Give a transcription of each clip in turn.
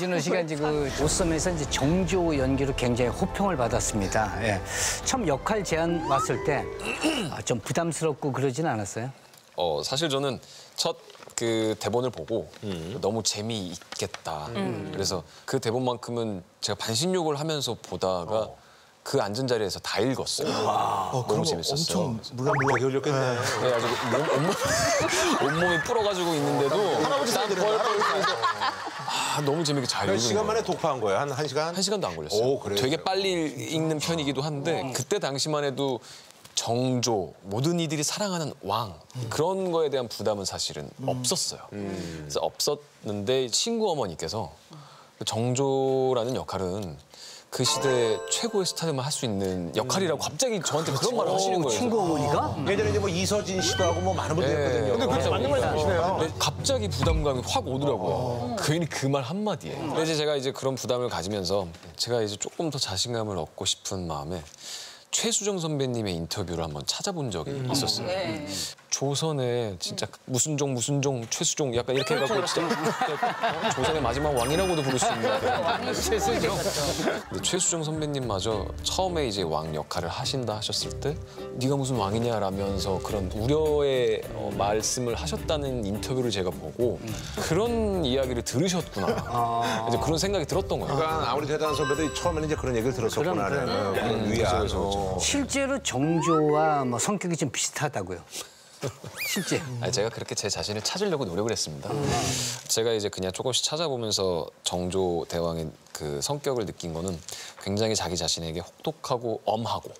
이진호 씨가 이제 그 오썸에서 이제 정조 연기로 굉장히 호평을 받았습니다. 예. 처음 역할 제안 왔을 때 좀 부담스럽고 그러진 않았어요? 어 사실 저는 첫 그 대본을 보고 너무 재미있겠다. 그래서 그 대본만큼은 제가 반신욕을 하면서 보다가 그 앉은 자리에서 다 읽었어요. 너무 재밌었어요. 엄청 물렁물렁 열렸겠네. 그래가지고 몸, 온몸, 온몸이 불어가지고 있는데도 할아버지 땀 뻘뻘 흘리면서 아 너무 재밌게 잘몇 읽은 시간 만에. 독파한 거예요? 한, 한 시간? 한 시간도 안 걸렸어요. 오, 그래요? 되게 빨리 읽는 편이기도 한데 그때 당시만 해도 정조 모든 이들이 사랑하는 왕 그런 거에 대한 부담은 사실은 없었어요. 그래서 없었는데 친구 어머니께서 정조라는 역할은 그 시대 최고의 스타들만 할 수 있는 역할이라고 갑자기 저한테 그런 말을 하시는 거예요. 친구 어머니가? 예전에 이제 뭐 이서진 씨도 하고 뭐 많은 분들이 했거든요. 근데 그렇죠. 맞는 말씀이시네요. 네, 갑자기 부담감이 확 오더라고요. 괜히 그 말 한마디에. 근데 이제 제가 이제 그런 부담을 가지면서 제가 이제 조금 더 자신감을 얻고 싶은 마음에 최수정 선배님의 인터뷰를 한번 찾아본 적이 있었어요. 조선에 진짜 무슨 종 무슨 종 최수종 약간 이렇게 해갖고 진짜 어, 조선의 마지막 왕이라고도 부를 수 있는 최수종. 근데 최수정 선배님마저 처음에 이제 왕 역할을 하신다 하셨을 때 네가 무슨 왕이냐라면서 그런 우려의 어, 말씀을 하셨다는 인터뷰를 제가 보고 그런 이야기를 들으셨구나. 이제 그런 생각이 들었던 거예요. 그러니까 아무리 대단한 선배도 처음에는 이제 그런 얘기를 들었었구나. 그럼, 는 그런 위안. 어. 실제로 정조와 뭐 성격이 좀 비슷하다고요. 실제. 아니, 제가 그렇게 제 자신을 찾으려고 노력을 했습니다. 제가 이제 그냥 조금씩 찾아보면서 정조 대왕의 그 성격을 느낀 거는 굉장히 자기 자신에게 혹독하고 엄하고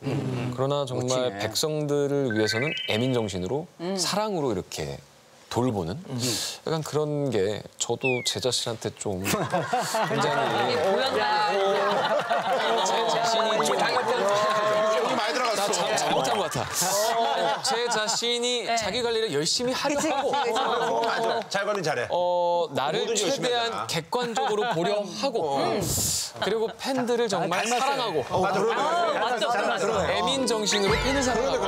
그러나 정말 멋지네. 백성들을 위해서는 애민 정신으로 사랑으로 이렇게 돌보는 약간 그런 게 저도 제 자신한테 좀 굉장히 제 자신이 좀 여기 나 들어갔어. 잘, 잘못한 것 같아. 제 자신이 자기 관리를 열심히 하려 하고 어, 맞아. 잘 관리 잘해. 어, 나를 최대한. 객관적으로 보려 하고 그리고 팬들을 정말 사랑하고 애민 정신으로 팬을 사랑하고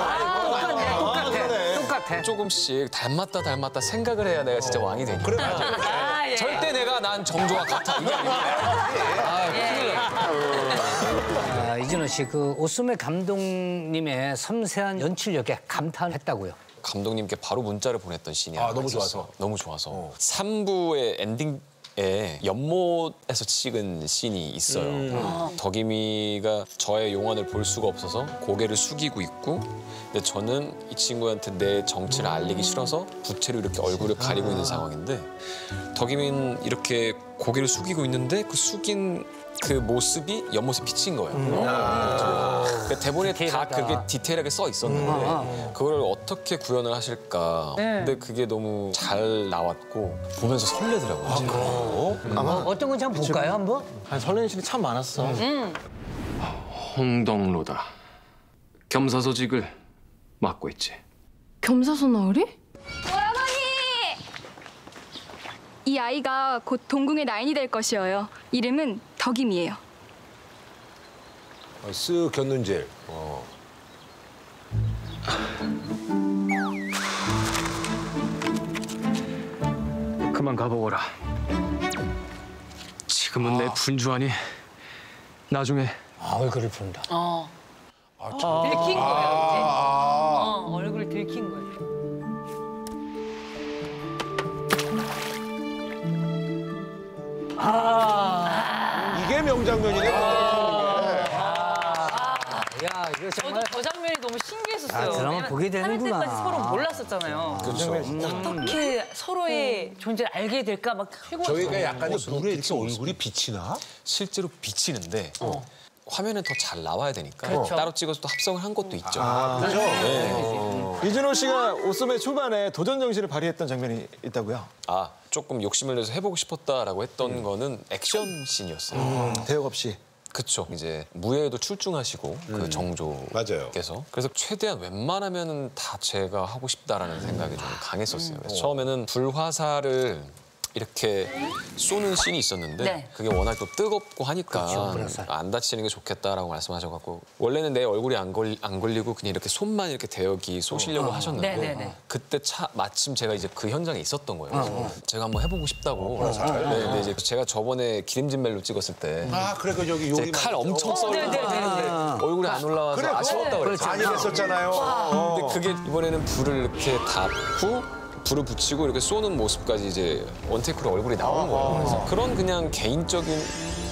똑같아. 똑같아. 조금씩 닮았다 닮았다 생각을 해야 내가 진짜 왕이 되니까 그래 맞아. 아, 예. 절대 내가 난 정조와 같아 이게 아니야. 아, 큰일 났다. 아, 이진호 씨, 그 오스메 감독님의 섬세한 연출력에 감탄했다고요. 감독님께 바로 문자를 보냈던 씬이 아, 너무. 좋아서? 너무 좋아서. 삼부의 엔딩에 연못에서 찍은 씬이 있어요. 덕임이가 저의 용언을 볼 수가 없어서 고개를 숙이고 있고 근데 저는 이 친구한테 내 정체를 알리기 싫어서 부채로 이렇게 얼굴을 가리고 있는 상황인데 덕임이는 이렇게 고개를 숙이고 있는데 그 숙인 그 모습이 연못에 비친 거예요. 그러니까 대본에 다 디테일하다. 그게 디테일하게 써 있었는데 그걸 어떻게 구현을 하실까. 근데 그게 너무 잘 나왔고 보면서 설레더라고요. 어, 어떤 건지 한번 볼까요, 한번? 아니, 설레는 씬이 참 많았어. 홍덕로다. 겸사서직을 맡고 있지. 겸사서 나으리? 어머니! 이 아이가 곧 동궁의 나인이 될 것이어요. 이름은 덕임이에요. 어, 쓱 겼는질. 어. 그만 가보거라. 지금은 내 분주하니 나중에 아, 얼굴을 본다. 어. 들킨 거예요, 이제. 어, 얼굴 들킨 거예 요. 이게 명장면이네. 야, 이거 저도 정말 저 장면이 너무 신기했었어요. 아, 드라마 보게 되는구나. 할 때까지 서로 몰랐었잖아요. 그렇죠. 어떻게 서로의 존재를 알게 될까 막 최고. 저희가 약간 물에 이렇게 얼굴이 비치나? 어. 실제로 비치는데 화면은 더 잘 나와야 되니까 따로 찍어서 또 합성을 한 것도 있죠. 이준호 씨가 오스메 초반에 도전 정신을 발휘했던 장면이 있다고요? 아 조금 욕심을 내서 해보고 싶었다라고 했던 거는 액션 씬이었어요. 대역 없이. 그쵸. 이제 무예에도 출중하시고 그 맞아요. 정조께서 그래서 최대한 웬만하면은 다 제가 하고 싶다라는 생각이 좀 강했었어요. 그래서 처음에는 불화사를 이렇게 쏘는 씬이 있었는데 네. 그게 워낙 또 뜨겁고 하니까 그렇죠. 안 다치는 게 좋겠다라고 말씀하셔갖고 원래는 내 얼굴이 안, 걸, 안 걸리고 그냥 이렇게 손만 이렇게 대여기 쏘시려고 하셨는데 네, 네, 네. 그때 차, 마침 제가 이제 그 현장에 있었던 거예요. 그래서 어, 제가 한번 해보고 싶다고. 네, 네, 이제 제가 저번에 기름진 멜로 찍었을 때 아 그래 그 이제 요리 칼 엄청 네, 썰었는데 네, 네, 얼굴에 안 올라와서 그래, 아쉬웠다고 그랬죠. 많이 됐었잖아요. 어. 근데 그게 이번에는 불을 이렇게 닫고 불을 붙이고 이렇게 쏘는 모습까지 이제 원테이크로 얼굴이 나온 거예요. 그래서 그런 그냥 개인적인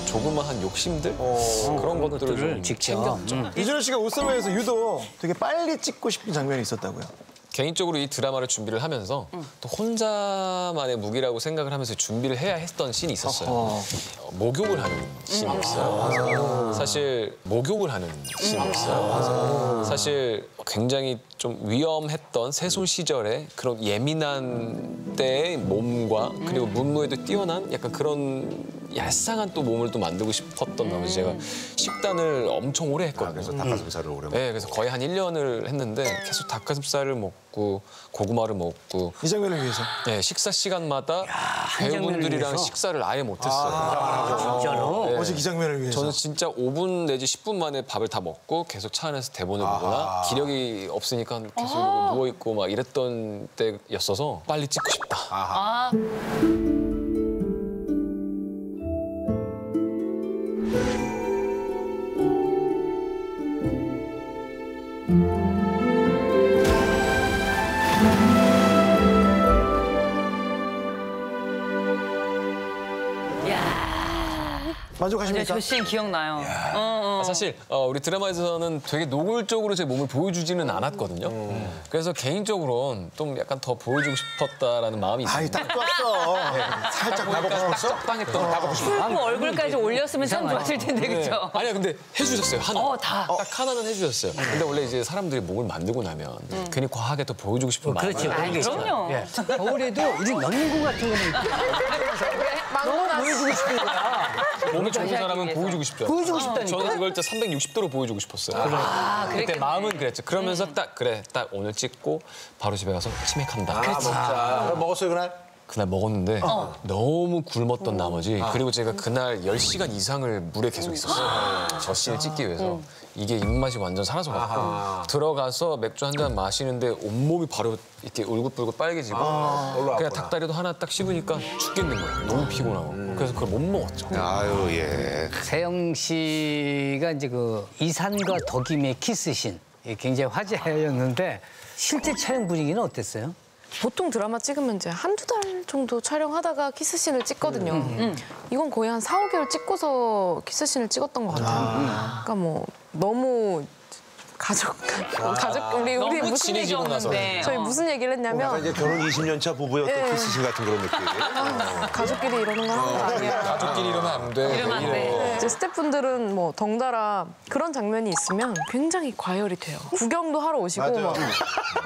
조그마한 욕심들 그런 것들을 것들을 좀 직접. 챙겼죠. 음. 이준호 씨가 웃음에서 유독 되게 빨리 찍고 싶은 장면이 있었다고요. 개인적으로 이 드라마를 준비를 하면서 또 혼자만의 무기라고 생각을 하면서 준비를 해야 했던 씬이 있었어요. 어, 목욕을 하는 씬이었어요. 그래서 사실 목욕을 하는 씬이었어요. 그래서 사실 굉장히 좀 위험했던 세손 시절에 그런 예민한 때의 몸과 그리고 문무에도 뛰어난 약간 그런 얄쌍한 또 몸을 또 만들고 싶었던 나머지 제가 식단을 엄청 오래 아, 했거든요. 그래서 닭가슴살을 오래 먹 네, 그래서 거의 한 1년을 했는데 계속 닭가슴살을 먹고 고구마를 먹고 이 장면을 위해서. 네, 식사 시간마다 배우분들이랑? 식사를 아예 못했어요. 진짜로? 네. 오직 이 장면을 위해서. 저는 진짜 5분 내지 10분 만에 밥을 다 먹고 계속 차 안에서 대본을 보거나 기력이 없으니까 계속 이러고 누워 있고 막 이랬던 때였어서 빨리 찍고 싶다. 아, 근 데 만족하십니까? 저씬 기억나요. 어, 아, 사실 어, 우리 드라마에서는 되게 노골적으로 제 몸을 보여주지는 않았거든요. 그래서 개인적으로는 좀 약간 더 보여주고 싶었다라는 마음이 있어요. 아이 딱 좋았어. 살짝 다 먹었어. 적당했던 다 먹고 싶어. 풀고 얼굴까지 올렸으면 참 좋았을 텐데, 그죠? 아니야 근데 해주셨어요 하나. 어, 다. 딱 하나는 해주셨어요. 근데 원래 이제 사람들이 몸을 만들고 나면 괜히 과하게 더 보여주고 싶은 마음. 그렇죠. 게 있어요. 그럼요. 예. 겨울에도 이런 연구 같은 거는 너무 보여주고 싶은 거야. 몸이 좋은 사람은. 보여주고 싶죠. 보여주고 싶다니까. 저는 그걸 때 360도로 보여주고 싶었어요. 아, 그때 그랬겠네. 마음은 그랬죠. 그러면서 딱 그래 딱 오늘 찍고 바로 집에 가서 치맥한다. 아, 먹자. 그럼 먹었어요 그날? 그날 먹었는데 너무 굶었던 나머지 그리고 제가 그날 10시간 이상을 물에 계속 있었어요. 저 씬을 찍기 위해서. 이게 입맛이 완전 사라져 갖고 들어가서 맥주 한 잔 마시는데 온몸이 바로 이렇게 울긋불긋 빨개지고 그냥 닭다리도 하나 딱 씹으니까 죽겠는 거예요. 너무 피곤하고. 그래서 그걸 못 먹었죠. 아유 예. 세영 씨가 이제 그 이산과 덕임의 키스신 이게 굉장히 화제였는데 실제 촬영 분위기는 어땠어요? 보통 드라마 찍으면 이제 한두 달 정도 촬영하다가 키스씬을 찍거든요. 이건 거의 한 4, 5개월 찍고서 키스씬을 찍었던 것 같아요. 그러니까 뭐 너무 가족, 가족 우리 우리 무슨. 얘기였는데. 저희 어. 무슨 얘기를 했냐면 이제 결혼 20년 차 부부의 어떤 예. 키스신 같은 그런 느낌. 가족끼리 이러는 거 하는 거 아니야. 가족끼리 이러면 안 돼. 이러면 안 돼. 네, 이제 스태프분들은 뭐 덩달아 그런 장면이 있으면 굉장히 과열이 돼요. 구경도 하러 오시고 막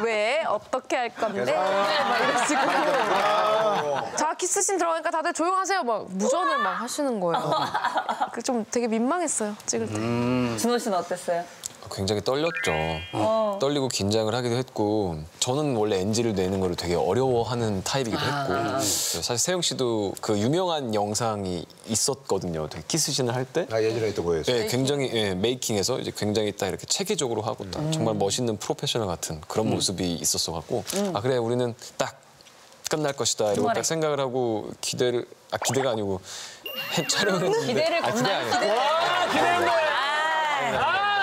왜 어떻게 할 건데 막 이러시고 자 키스씬 들어가니까 다들 조용하세요 막 무전을 막 하시는 거예요. 그 좀 되게 민망했어요 찍을 때. 준호 씨는 어땠어요? 굉장히 떨렸죠. 떨리고 긴장을 하기도 했고 저는 원래 NG를 내는 거를 되게 어려워하는 타입이기도 했고 사실 세영 씨도 그 유명한 영상이 있었거든요. 되게 키스신을 할 때. 아 예전에 했던 거였어. 네, 굉장히 예, 메이킹에서 이제 굉장히 딱 이렇게 체계적으로 하고 딱 정말 멋있는 프로페셔널 같은 그런 모습이 있었어 갖고 아 그래 우리는 딱 끝날 것이다 이러고. 딱 생각을 하고 기대를 아 기대가 아니고 해- 촬영을 했는데 기대를 아, 기대 아니에요.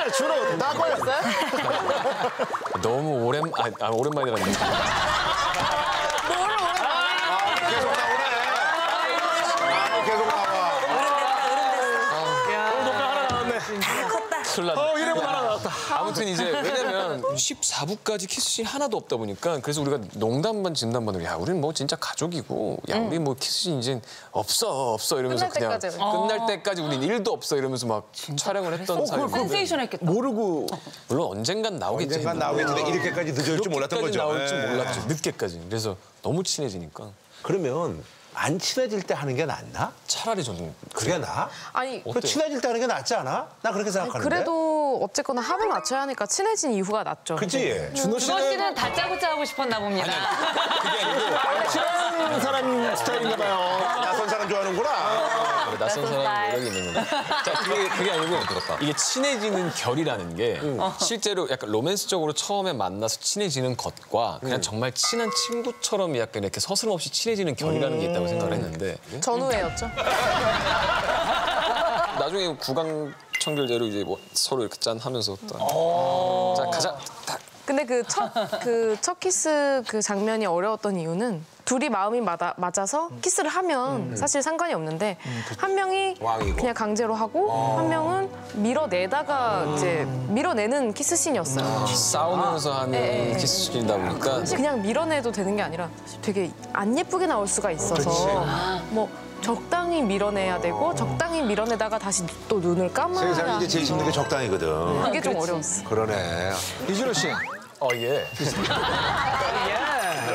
아, 준호 나 걸렸어요? 너무 오랜 아, 아 오랜만이라는 계속 나오네. 아, 계속 나와. 큰일 났네. 어, 이래본 하나 나왔다. 아무튼 이제 왜냐면 14부까지 키스씬 하나도 없다 보니까 그래서 우리가 농담 반 진담 반으로 야 우리는 뭐 진짜 가족이고 야 우리 뭐 키스씬 이제 없어 없어 이러면서 끝날 그냥 때까지. 끝날 때까지 우린 일도 없어 이러면서 막 촬영을 했던 사이 센세이션 했겠다. 모르고 물론 언젠간 나오겠지 언젠간 나오겠는데 이렇게까지 늦을 줄 몰랐던 거죠. 나올 줄 예. 몰랐죠 늦게까지 그래서 너무 친해지니까 그러면 안 친해질 때 하는 게 낫나? 차라리 저는 그게 나? 아니 그 친해질 때 하는 게 낫지 않아? 나 그렇게 생각하는데. 그래도 어쨌거나 합을 맞춰야 하니까 친해진 이후가 낫죠. 그치? 준호 준호 씨는 씨는 다짜고짜 하고 싶었나 봅니다. 친한 사람 스타일인가 봐요. 낯선 사람 매력이 있는 거죠. 자, 그게, 그게 아니고 이게 친해지는 결이라는 게 실제로 약간 로맨스적으로 처음에 만나서 친해지는 것과 그냥 정말 친한 친구처럼 약간 이렇게 서스럼없이 친해지는 결이라는 게 있다고 생각을 했는데 전우회였죠. 나중에 구강 청결제로 이제 뭐 서로 이렇게 짠 하면서 딱. 자, 가자. 딱. 근데 그 첫 그 첫 키스 그 장면이 어려웠던 이유는 둘이 마음이 맞아, 맞아서 키스를 하면 사실 상관이 없는데 한 명이 왕이고. 그냥 강제로 하고 한 명은 밀어내다가 이제 밀어내는 키스 씬이었어요. 싸우면서 하는 키스 신이다 보니까. 그냥 밀어내도 되는 게 아니라 되게 안 예쁘게 나올 수가 있어서 뭐 적당히 밀어내야 되고 적당히 밀어내다가 다시 또 눈을 감아야 세상에 이제 제일 힘든 게 적당이거든. 그게 좀 어려웠어. 그러네. 이준호 씨. 어 예.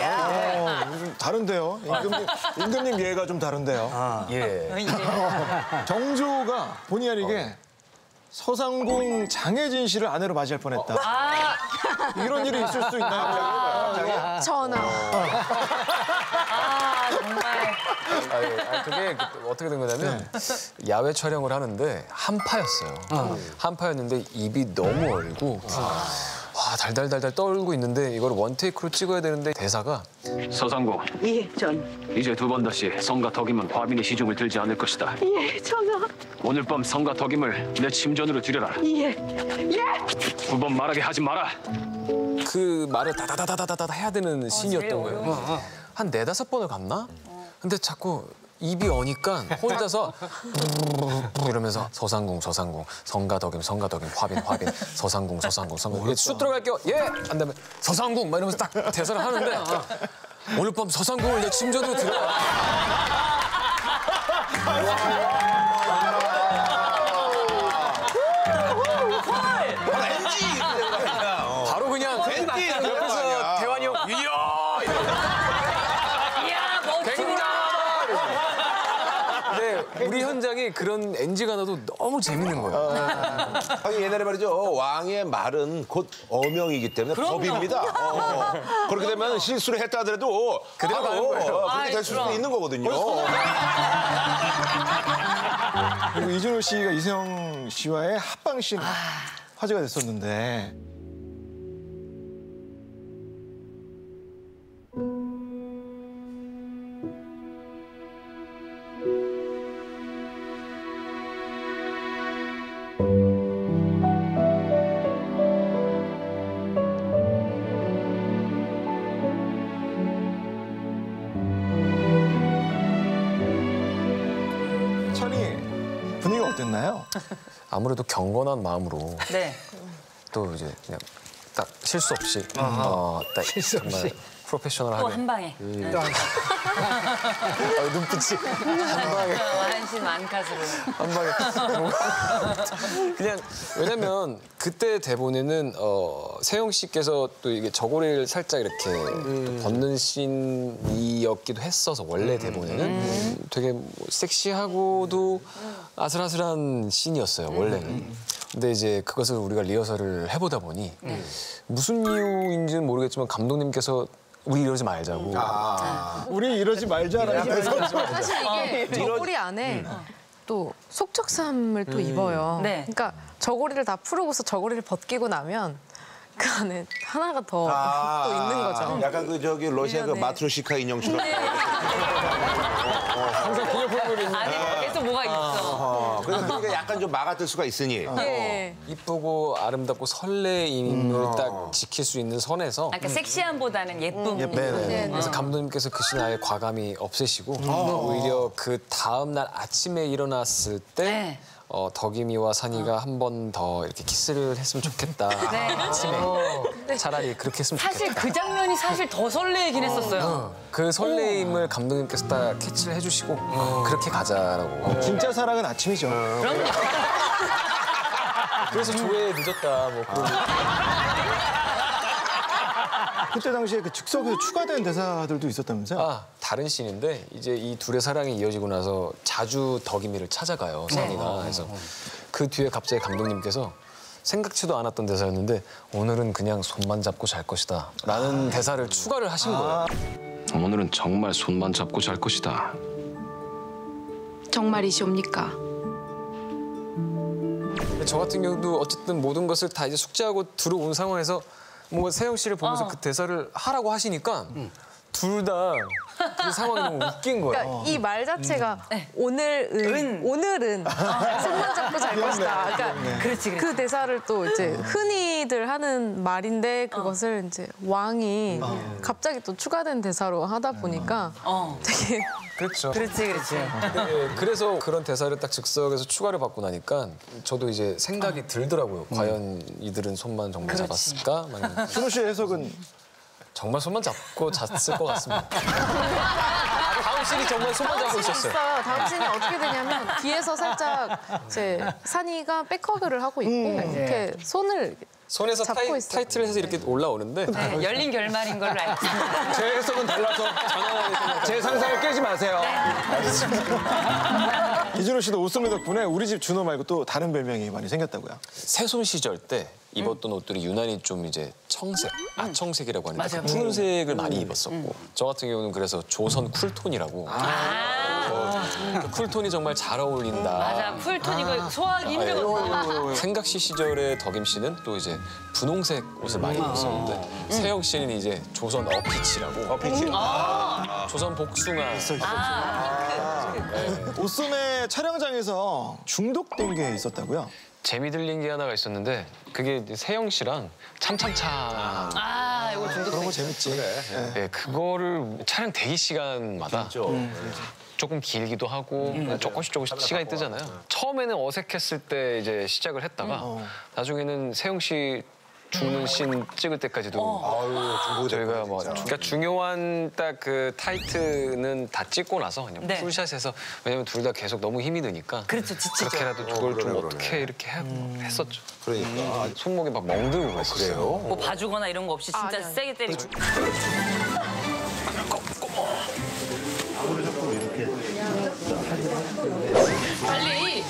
어, 좀 다른데요. 임금님, 임금님 예가 좀 다른데요. 예. 정조가 본의 아니게 서상궁 장혜진 씨를 아내로 맞이할 뻔했다. 이런 일이 있을 수 있나요? 전화. 아 정말 아, 예. 아, 그게 그- 어떻게 된 거냐면 야외 촬영을 하는데 한파였어요. 한파였는데 입이 너무 얼고 와 달달달달 떨고 있는데 이걸 원테이크로 찍어야 되는데 대사가 서상고 예, 전. 이제 두 번 다시 성과 덕임은 화빈의 시중을 들지 않을 것이다. 예, 전하. 오늘 밤 성과 덕임을 내 침전으로 들여라. 예, 예. 두 번 말하게 하지 마라. 그 말을 다다다다다다 해야 되는 씬이었던 거예요. 한 네다섯 번을 갔나? 근데 자꾸 입이 어니까 혼자서 이러면서 서상궁 서상궁 성가덕임 성가덕임 화빈 화빈 서상궁 서상궁 서상궁 쑥 들어갈게요 예! 한 다음에 서상궁 막 이러면서 딱 대사를 하는데 오늘 밤 서상궁을 내 침전으로 들어 그런 NG가 나도 너무 재밌는 거예요. 하긴 옛날에 말이죠. 왕의 말은 곧 어명이기 때문에 법입니다. 어. 그렇게 되면 실수를 했다 하더라도 그대로 거예요. 어, 그렇게 될 수도 있는 거거든요. 그리고 이준호 씨가 이세영 씨와의 합방 씬 화제가 됐었는데 분위기가 어땠나요? 아무래도 경건한 마음으로 네. 또 이제 그냥 딱 실수 없이 어, 딱 실수 정말 없이. 프로페셔널하게. 또 한 방에. 네. 어, 눈빛이. 한심 만카스로. 한 방에 그냥 왜냐면 그때 대본에는 어, 세영 씨께서 또 이게 저고리를 살짝 이렇게 또 벗는 씬이었기도 했어서 원래 대본에는. 되게 뭐 섹시하고도 아슬아슬한 씬이었어요 원래는. 근데 이제 그것을 우리가 리허설을 해보다 보니 무슨 이유인지는 모르겠지만 감독님께서 우리 이러지 말자고 우리 이러지 말자라고 해서 사실 이게 저고리 안에 또 속적삼을 또 입어요. 네. 그러니까 저고리를 다 풀고서 저고리를 벗기고 나면 그 안에 하나가 더또 있는 거죠. 약간 그 저기 러시아 그 미안해. 마트로시카 인형처럼. 안에 계속 뭐가 있어. 어, 그래서 그러니까 약간 좀 막아뜰 수가 있으니. 예. 이쁘고 아름답고 설레임을 딱 지킬 수 있는 선에서 아까 섹시함보다는 예쁨. 네네. 그래서 감독님께서 그씬 아예 과감히 없애시고 오히려 그 다음 날 아침에 일어났을 때 네. 어, 덕임이와 산이가 한 번 더 이렇게 키스를 했으면 좋겠다. 네. 아침에 차라리 그렇게 했으면 사실 좋겠다. 그 장면이 사실 더 설레긴 했었어요. 그 설레임을 감독님께서 딱 캐치를 해주시고 그렇게 가자라고. 진짜 사랑은 아침이죠. 그럼요. 그래서 조회에 늦었다 뭐 그런. 그때 당시에 그 즉석에서 추가된 대사들도 있었다면서요? 아 다른 씬인데 이제 이 둘의 사랑이 이어지고 나서 자주 덕임이를 찾아가요 산이가 그래서 그 뒤에 갑자기 감독님께서 생각지도 않았던 대사였는데 오늘은 그냥 손만 잡고 잘 것이다 라는 대사를 추가를 하신 거예요 오늘은 정말 손만 잡고 잘 것이다. 정말이시옵니까? 저 같은 경우도 어쨌든 모든 것을 다 이제 숙제하고 들어온 상황에서 뭔가 세영 씨를 보면서 어. 그 대사를 하라고 하시니까 둘 다 그 상황이 너무 웃긴 거예요. 그러니까 이 말 자체가 오늘은 오늘은 손만 잡고 잘 것이다. 그러니까 그렇지, 그렇지. 그 대사를 또 이제 흔히들 하는 말인데 그것을 이제 왕이 갑자기 또 추가된 대사로 하다 보니까 어. 되게 그렇죠. 그렇지, 그렇지. 네, 그래서 그런 대사를 딱 즉석에서 추가를 받고 나니까 저도 이제 생각이 들더라고요. 과연 이들은 손만 정말 잡았을까? 막 준호 씨의 해석은 정말 손만 잡고 잤을 것 같습니다. 아, 다음 씬이 정말 손만 잡고 있었어요. 있어요. 다음 씬이 어떻게 되냐면 뒤에서 살짝 이제 산이가 백허그를 하고 있고 이렇게 손을 손에서 잡고 타이, 있어요. 타이틀을 해서 이렇게 올라오는데 네, 열린 결말인 걸로 알고 있습니다. 제 해석은 달라서 제 상상을 깨지 마세요. 이준호 씨도 웃음의 덕분에 우리 집 준호 말고 또 다른 별명이 많이 생겼다고요. 새손 시절 때 입었던 옷들이 유난히 좀 이제 청색, 아청색이라고 하는데 맞아요. 그 푸른색을 많이 입었었고 저 같은 경우는 그래서 조선 쿨톤이라고. 그 쿨톤이 정말 잘 어울린다. 맞아, 쿨톤 이거 소화하기 힘들거든요. 생각시 시절의 덕임 씨는 또 이제 분홍색 옷을 많이 입었었는데 세영 씨는 이제 조선 어피치라고. 어피치. 조선 복숭아 옷소매 촬영장에서 중독된 게 있었다고요. 재미 들린 게 하나가 있었는데 그게 세영 씨랑 참참참 아, 이거 중독. 그런 거 재밌지. 네, 그거를 촬영 대기 시간마다 조금 길기도 하고 조금씩 조금씩 시간이 뜨잖아요. 처음에는 어색했을 때 이제 시작을 했다가 나중에는 세영 씨 죽는 씬 찍을 때까지도 아유, 중국에 저희가 뭐 그러니까 중요한 딱 그 타이트는 다 찍고 나서 그냥 네. 풀샷에서 왜냐면 둘 다 계속 너무 힘이 드니까 그렇죠, 지치죠. 그렇게라도 그걸 좀 그러네, 어떻게 그러네. 이렇게 하고 했었죠. 그러니까. 손목에 막 멍들고 그랬어요. 뭐 봐주거나 이런 거 없이 진짜 아니, 아니. 세게 때리고. 빨리.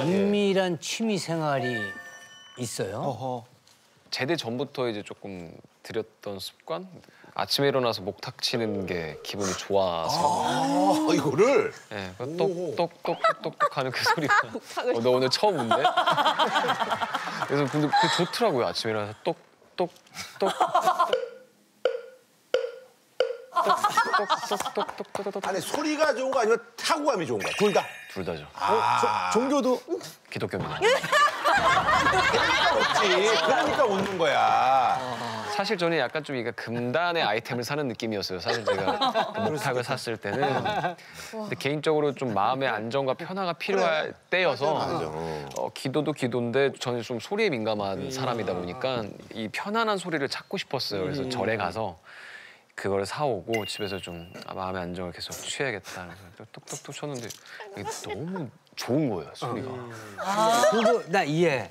은밀한 취미 생활이 있어요. 어허. 제대 전부터 이제 조금 들였던 습관? 아침에 일어나서 목탁 치는 게 기분이 좋아서 아, 이거를 예, 그 똑똑똑똑똑똑 하는 그 소리가 어, 너 오늘 처음 운대? 그래서 근데 그게 좋더라고요 아침에 일어나서 똑똑똑 똑똑똑똑똑똑똑 아니 소리가 좋은 거 아니면 타고감이 좋은 거야? 둘 다. 둘 다죠 아, 종교도 기독교입니다 그렇지. 그러니까 웃는 거야. 사실 저는 약간 좀 이게 금단의 아이템을 사는 느낌이었어요. 사실 제가 그 목탁을 샀을 때는. 근데 개인적으로 좀 마음의 안정과 편화가 필요할 때여서 어, 기도도 기도인데 저는 좀 소리에 민감한 사람이다 보니까 이 편안한 소리를 찾고 싶었어요. 그래서 절에 가서 그걸 사오고 집에서 좀 마음의 안정을 계속 취해야겠다. 그래서 똑똑똑 쳤는데 이게 너무 좋은 거예요, 소리가. 그거 나 이해.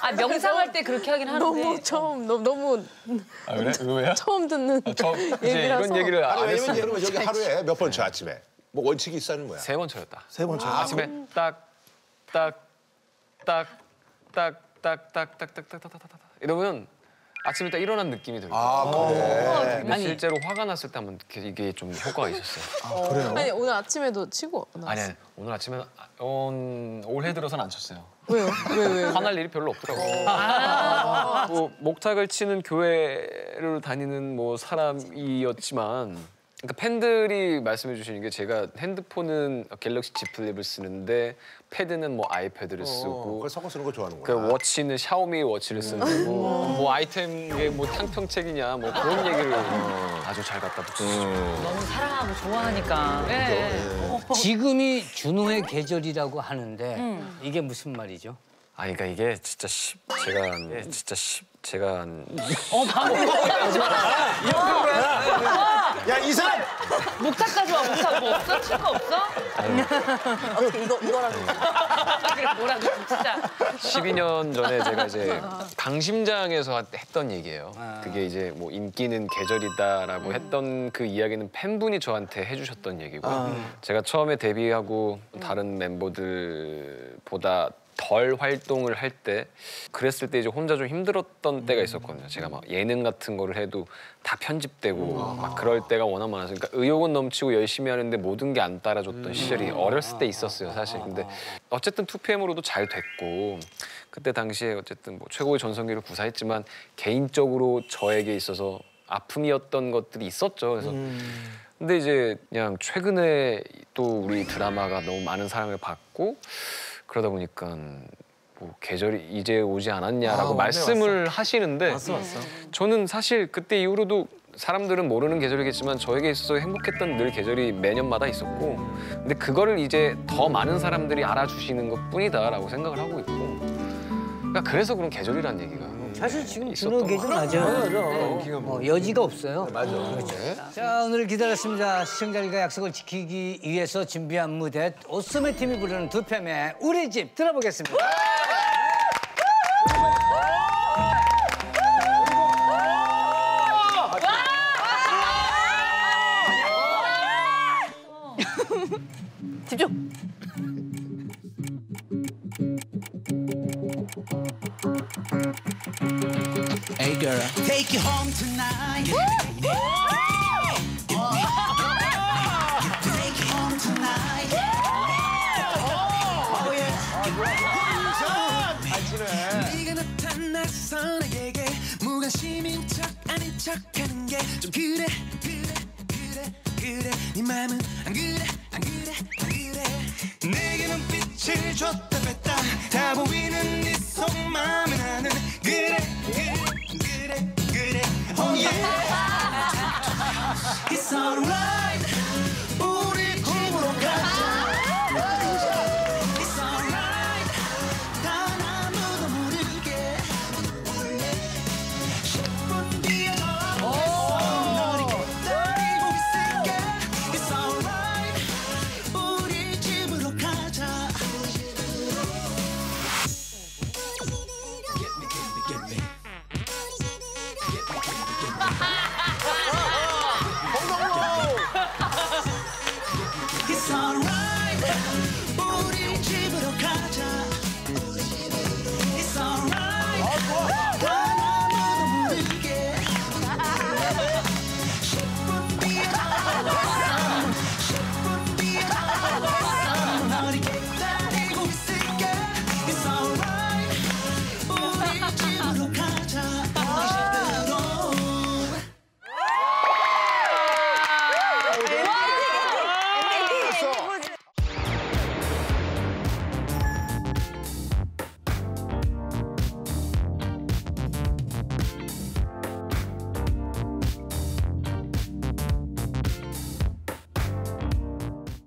아, 명상할 때 그렇게 하긴 하는데. 너무 처음 너무, 너무 아, 그래? 왜요? 처음 듣는 저 이제 얘기라서 이런 얘기를 아니 안 왜냐면 했어요. 여러분 저기 하루에 몇 번 쳐 아침에. 뭐 원칙이 있다는 거야. 세 번 쳐였다. 세 번째. 아침에 딱, 딱, 딱, 딱, 딱, 딱, 딱, 딱, 딱, 딱, 딱, 딱, 딱. 이러면 아침에 딱 일어난 느낌이 들어요. 아, 그래. 근데 실제로 화가 났을 때 한번 이게 좀 효과가 있었어요. 그래요? 아니 오늘 아침에도 치고 아니, 나왔어요. 아니 오늘 아침에 어, 올해 들어서는 안 쳤어요. 왜요? 왜 왜? 화날 일이 별로 없더라고요. 뭐 목탁을 치는 교회를 다니는 뭐 사람이었지만 그러니까 팬들이 말씀해 주시는 게 제가 핸드폰은 갤럭시 Z 플립을 쓰는데 패드는 뭐 아이패드를 쓰고 그걸 섞어 쓰는 거그 좋아하는구나. watch는 샤오미 워치를 쓰는 거고 뭐 아이템에 뭐 탕평책이냐 뭐 그런 얘기를 아주 잘 갖다 붙이시죠. 너무 사랑하고 좋아하니까. 네. 지금이 준호의 계절이라고 하는데 이게 무슨 말이죠? 아니 그러니까 이게 진짜 십 제가 한- 진짜 십 제가 한 야 이상! 목탁까지 와, 목탁 뭐 없어? 칠거 없어? 어떻게 이거 이거라도 그래, 뭐라고, 진짜. 12년 전에 제가 이제 강심장에서 했던 얘기예요. 그게 이제 뭐 인기는 계절이다라고 했던 그 이야기는 팬분이 저한테 해주셨던 얘기고 제가 처음에 데뷔하고 다른 멤버들보다 덜 활동을 할 때 그랬을 때 이제 혼자 좀 힘들었던 때가 있었거든요. 제가 막 예능 같은 거를 해도 다 편집되고 막 그럴 때가 워낙 많아서 그러니까 의욕은 넘치고 열심히 하는데 모든 게 안 따라줬던 시절이 어렸을 때 있었어요, 사실. 근데 어쨌든 2PM으로도 잘 됐고 그때 당시에 어쨌든 뭐 최고의 전성기를 구사했지만 개인적으로 저에게 있어서 아픔이었던 것들이 있었죠. 그래서 근데 이제 그냥 최근에 또 우리 드라마가 너무 많은 사랑을 받고 그러다 보니까 뭐 계절이 이제 오지 않았냐라고 아, 말씀을 하시는데 왔어 왔어. 저는 사실 그때 이후로도 사람들은 모르는 계절이겠지만 저에게 있어서 행복했던 늘 계절이 매년마다 있었고 근데 그거를 이제 더 많은 사람들이 알아주시는 것 뿐이다라고 생각을 하고 있고 그러니까 그래서 그런 계절이라는 얘기가 사실 지금 있었던 준호 계절 맞아요. 네. 뭐 여지가 없어요. 맞아. 자 오늘 기다렸습니다. 시청자들과 약속을 지키기 위해서 준비한 무대 오스메 팀이 부르는 두 편의 우리 집 들어보겠습니다. 집중. Take you home tonight. Take you home tonight. Oh yeah. 네가 나타나서 내게 무관심인 척 아닌 척하는 게 좀 그래 그래 그래 그래 네 맘은 안 그래 안 그래 안 그래 내게 눈빛을 줬다 뺐다 다 보이는 네 속마음에 나는 그래 그래 그래 그래 yeah It's alright